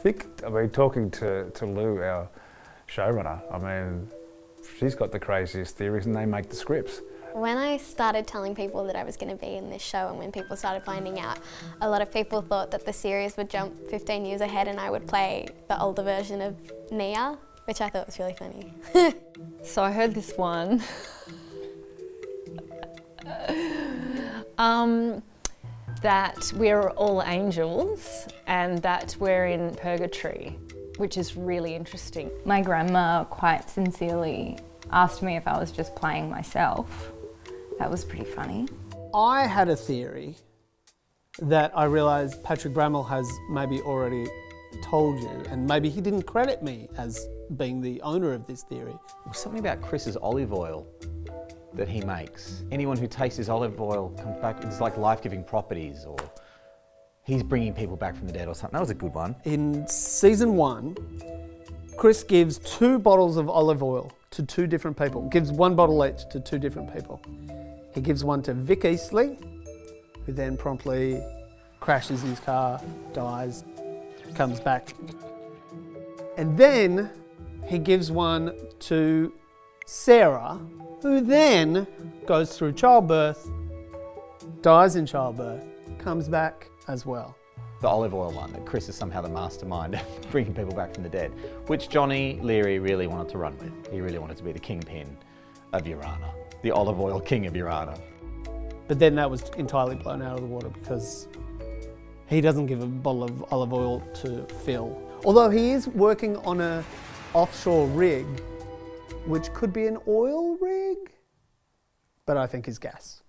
think, I mean, talking to, to Lou, our showrunner, I mean, she's got the craziest theories and they make the scripts. When I started telling people that I was going to be in this show and when people started finding out, a lot of people thought that the series would jump 15 years ahead and I would play the older version of Nia, which I thought was really funny. so I heard this one. um, that we're all angels and that we're in purgatory, which is really interesting. My grandma quite sincerely asked me if I was just playing myself that was pretty funny. I had a theory that I realised Patrick Brammall has maybe already told you, and maybe he didn't credit me as being the owner of this theory. Something about Chris's olive oil that he makes. Anyone who tastes his olive oil comes back, it's like life-giving properties or he's bringing people back from the dead or something. That was a good one. In season one, Chris gives two bottles of olive oil to two different people, gives one bottle each to two different people. He gives one to Vic Eastley, who then promptly crashes his car, dies, comes back. And then he gives one to Sarah, who then goes through childbirth, dies in childbirth, comes back as well. The olive oil one, that Chris is somehow the mastermind of bringing people back from the dead, which Johnny Leary really wanted to run with. He really wanted to be the kingpin of Yoorana the olive oil king of Yoorana. But then that was entirely blown out of the water because he doesn't give a bottle of olive oil to Phil. Although he is working on a offshore rig, which could be an oil rig, but I think is gas.